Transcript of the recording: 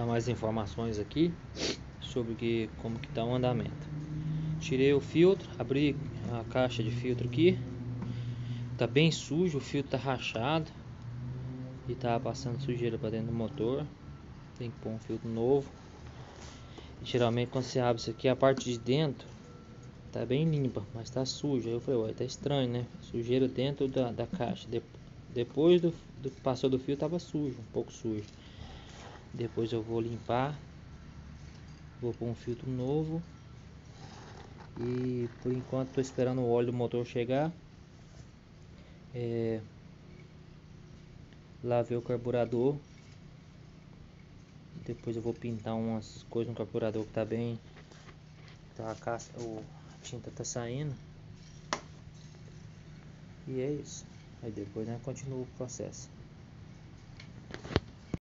dar mais informações aqui sobre que, como que está o andamento. Tirei o filtro, abri a caixa de filtro aqui. Tá bem sujo, o filtro tá rachado e tá passando sujeira para dentro do motor. Tem que pôr um filtro novo. E, geralmente quando você abre isso aqui, a parte de dentro tá bem limpa, mas tá suja. Eu falei, ué, tá estranho, né? Sujeira dentro da, da caixa. De, depois do, do passou do fio tava sujo, um pouco sujo. Depois eu vou limpar. Vou pôr um filtro novo. E por enquanto estou esperando o óleo do motor chegar. É, lavei o carburador. Depois eu vou pintar umas coisas no carburador que tá bem. Tá a, casca, o, tinta tá saindo. E é isso. Aí depois né, continua o processo.